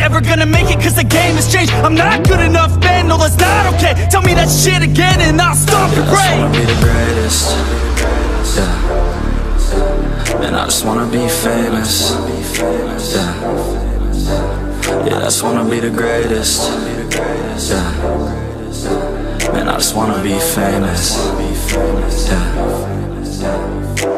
ever gonna make it cause the game has changed I'm not good enough man, no that's not okay Tell me that shit again and I'll stop your I just wanna be the greatest. Yeah. And I just wanna be famous. Yeah. Yeah, I just wanna be the greatest. Yeah. Man, I just wanna be famous. Yeah.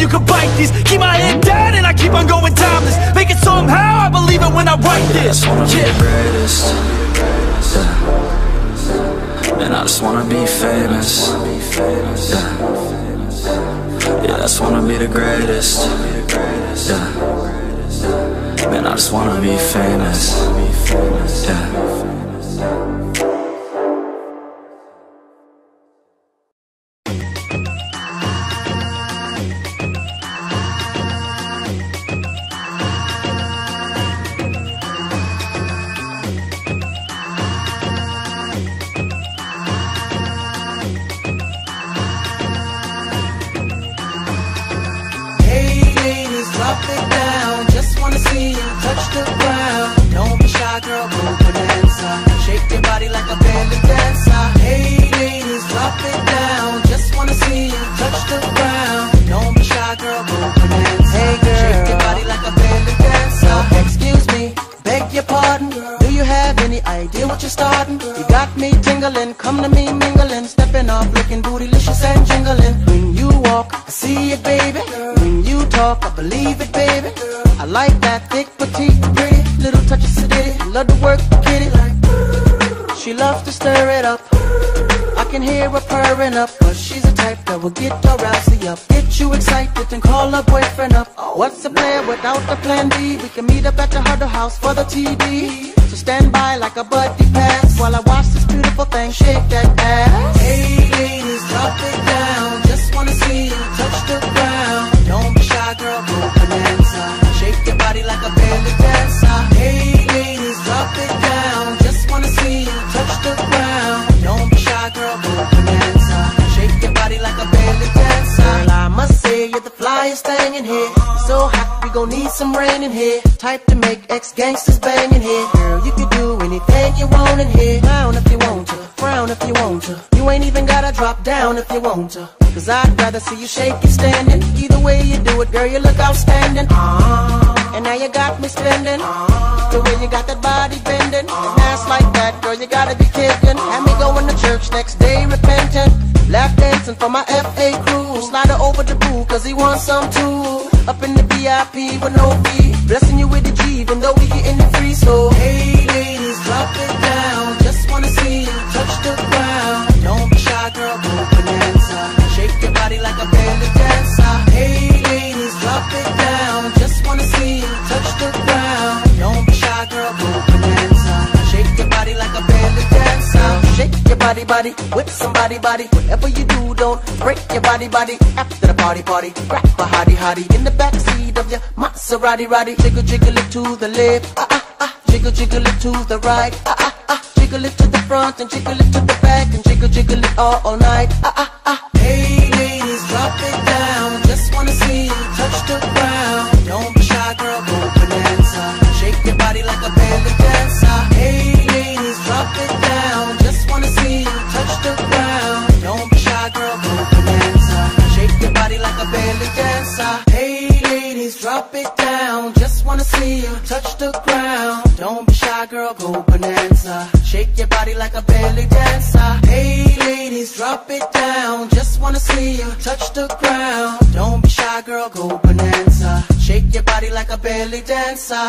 you believe it, you can bite this Keep my head down and I keep on going timeless Make it somehow, I believe it when I write this I just wanna be the greatest. Yeah. And I just wanna be famous. Yeah. Yeah, I just wanna be the greatest. Yeah. Man, I just wanna be famous. Yeah. You're starting? You got me tingling, come to me mingling, stepping off, looking bootylicious and jingling. When you walk, I see it, baby. When you talk, I believe it, baby. I like that thick, petite, pretty, little touch of sedity. Love to work, get it. She loves to stir it up. Can hear her purring up, but she's the type that will get her rousey up. Get you excited and call her boyfriend up. Oh, what's the plan without the plan B? We can meet up at the Huddle House for the TV. So stand by like a buddy pass while I watch this beautiful thing shake that ass. Hey ladies, drop it down. In here. So hot, we gon' need some rain in here. Type to make ex gangsters bang in here. Girl, you can do anything you want in here. Down if you want to, frown if you want to. You ain't even gotta drop down if you want to. Cause I'd rather see you shake it standing. Either way you do it, girl, you look outstanding. Ah, and now you got me spending. The way you got that body bending. And ass like that, girl, you gotta be kidding. Had me going to church next day repentant. Lap dancing for my FA cause he wants some too. Up in the VIP with no fee. Blessing you with the G, even though we getting it free. So, hey body, whip somebody body. Whatever you do, don't break your body body. After the party party, grab a hottie hottie in the backseat of your Maserati roddy. Jiggle jiggle it to the left, ah ah ah. Jiggle jiggle it to the right, ah ah ah. Jiggle it to the front and jiggle it to the back and jiggle jiggle it all, all night, ah ah ah. down. Don't be shy, girl, go bonanza. Shake your body like a belly dancer. Hey, ladies, drop it down. Just wanna see you touch the ground. Don't be shy, girl, go bonanza. Shake your body like a belly dancer.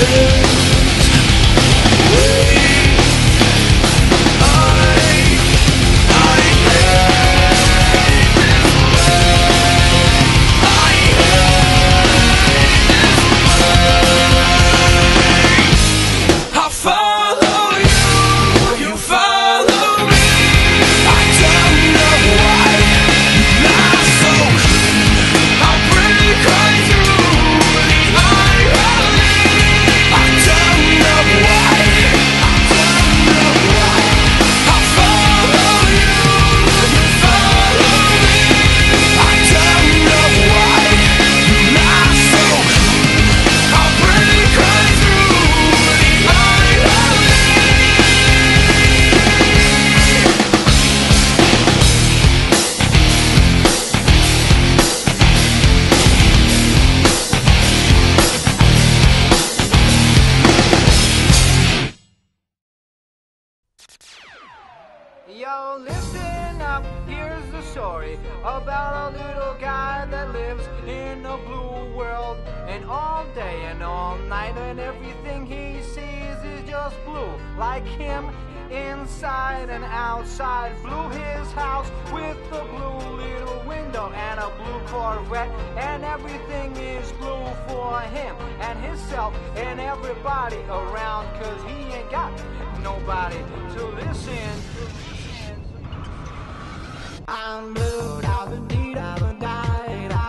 Yeah. And all night, and everything he sees is just blue. Like him, inside and outside. Blue his house with a blue little window and a blue Corvette. And everything is blue for him and himself and everybody around. Cause he ain't got nobody to listen. I'm blue, I've been I've been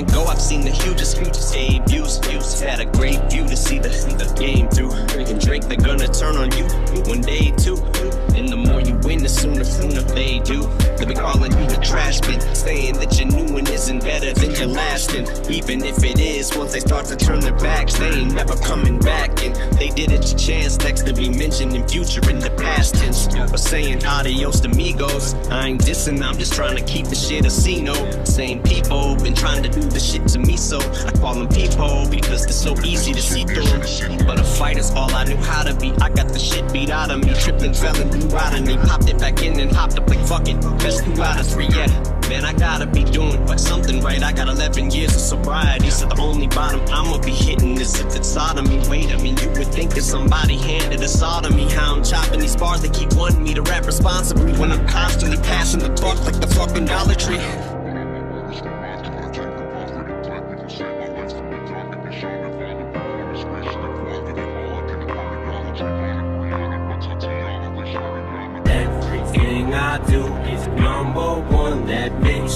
and go. I've seen the hugest, hugest debuts. Views had a great view to see the, the game through. Drink and drink, they're gonna turn on you one day too. And the more you win, the sooner, sooner they do. They'll be calling you a trash bin, saying that your new one isn't better than your last. And even if it is, once they start to turn their backs, they ain't never coming back. And they did it your chance, next to be mentioned in future in the past tense. But saying adios to amigos, I ain't dissing, I'm just trying to keep the shit a C note. Same people been trying to do the shit to me, so I call them people because they're so easy to see through. But a is all I knew how to be. I got the shit beat out of me, tripping, fell Rodney popped it back in and hopped up like fuck it. Best two out of three, yeah. Man, I gotta be doing something right. I got 11 years of sobriety, so the only bottom I'ma be hitting is if it's sodomy. Wait, I mean, you would think that somebody handed a sodomy. How I'm chopping these bars, they keep wanting me to rap responsibly when I'm constantly passing the buck like the fucking Dollar Tree.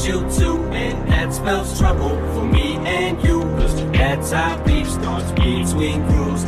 You two, and that spells trouble for me and you. Cause that's how beef starts between crews.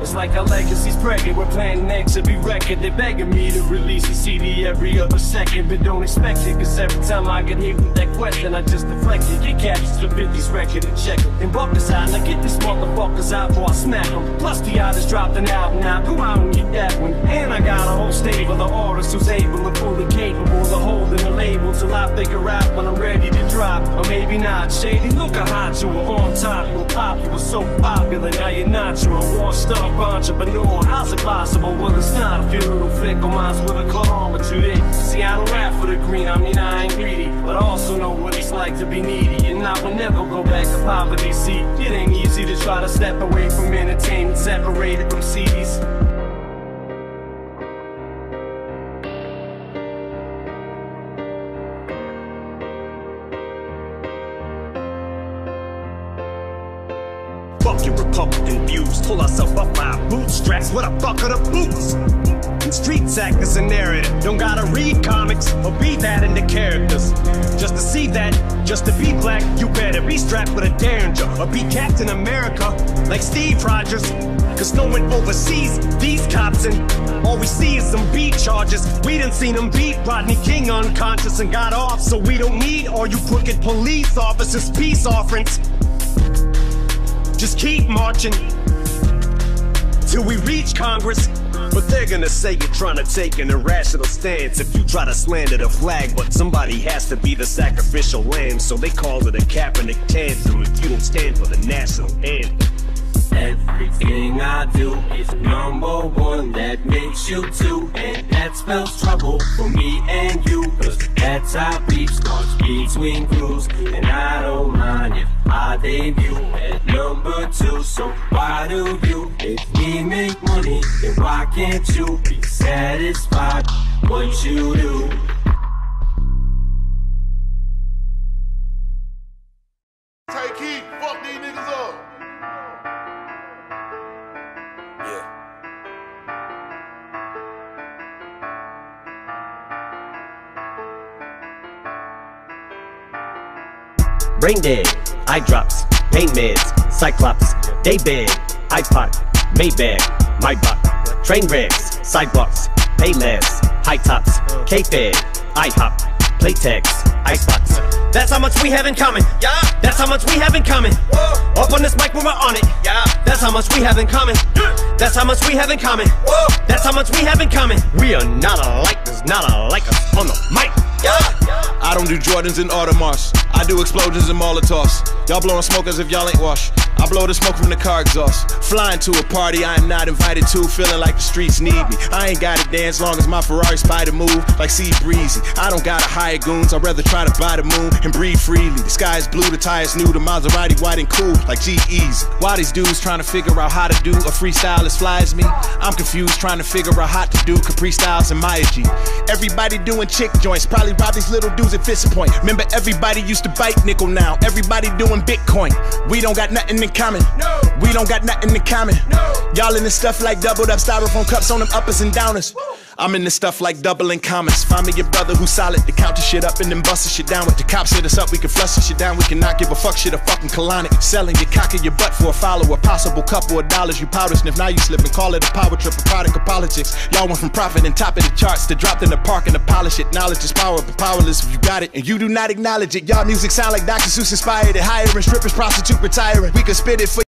It's like our legacy's pregnant, we're planning next to be record. They're begging me to release a CD every other second, but don't expect it. Cause every time I get hit with that question, I just deflect it. Get captions for 50's record and check it. Then buck aside, now get these motherfuckers out before I smack them. Plus, the artist dropped an album now, go out and get that one. And I got a whole stable of artists who's able and fully capable of holding the label till I figure out when I'm ready to drop. Or maybe not. Shady, look how hot you were on top. You were pop, you were so popular, now you're not. You're a washed up entrepreneur. How's it possible? Well, it's not. A little fickle, mine's with a claw or two days. See, I don't rap for the green, I mean, I ain't greedy. But also know what it's like to be needy. And I will never go back to poverty. See, it ain't easy to try to step away from entertainment, separated from CDs. Fuck your Republican views. Pull ourselves up by our bootstraps. What the fuck are the boots? And street act is a narrative. Don't gotta read comics or be that into characters. Just to see that, just to be black, you better be strapped with a derringer or be Captain America like Steve Rogers. Cause no one oversees these cops and all we see is some beat charges. We done seen them beat Rodney King unconscious and got off. So we don't need all you crooked police officers' peace offerings. Just keep marching till we reach Congress. But they're gonna say you're trying to take an irrational stance if you try to slander the flag. But somebody has to be the sacrificial lamb, so they call it a Kaepernick tantrum if you don't stand for the national anthem. Everything I do is number one that makes you two, and that spells trouble for me and you. Cause that's how beef starts between crews, and I don't mind if I debut at number two. So why do you, if we make money, then why can't you be satisfied what you do? Take heat, fuck these niggas up. Brain dead, eye drops, pain meds, cyclops, day bed, iPod, Maybach, my buck, train wrecks, sidewalks, pay less, high tops, K-Fed, IHOP, Playtex, Icebox. That's how much we have in common. Yeah. That's how much we have in common. Whoa. Up on this mic when we're on it. Yeah. That's how much we have in common. That's how much we have in common. Whoa. That's how much we have in common. We are not alike. There's not alike us on the mic. Yeah. I don't do Jordans and Audemars. I do explosions and Molotovs. Y'all blowing smoke as if y'all ain't washed. I blow the smoke from the car exhaust. Flying to a party I am not invited to, feeling like the streets need me. I ain't gotta dance long as my Ferrari spider move like Sea Breezy. I don't gotta hire goons, I'd rather try to buy the moon and breathe freely. The sky is blue, the tires new, the Maserati white and cool like G Easy. Why these dudes trying to figure out how to do a freestyle as fly as me? I'm confused trying to figure out how to do Capri Styles and Maya G. Everybody doing chick joints, probably rob these little dudes Fist Point. Remember, everybody used to bite nickel now. Everybody doing Bitcoin. We don't got nothing in common. No. We don't got nothing in common. No. Y'all in this stuff like doubled up styrofoam cups on them uppers and downers. I'm in this stuff like doubling commas. Find me your brother who's solid to count the shit up and then bust the shit down with the cops hit us up. We can flush the shit down. We cannot give a fuck shit a fucking colonic. Selling your cock in your butt for a follow, a possible couple of dollars. You powder sniff, now you slip and call it a power trip, a product of politics. Y'all went from profit and top of the charts to dropped in the park and to polish it. Knowledge is power, but powerless if you got it and you do not acknowledge it. Y'all music sound like Dr. Seuss inspired it. Hiring strippers, prostitute retiring. We can spit it for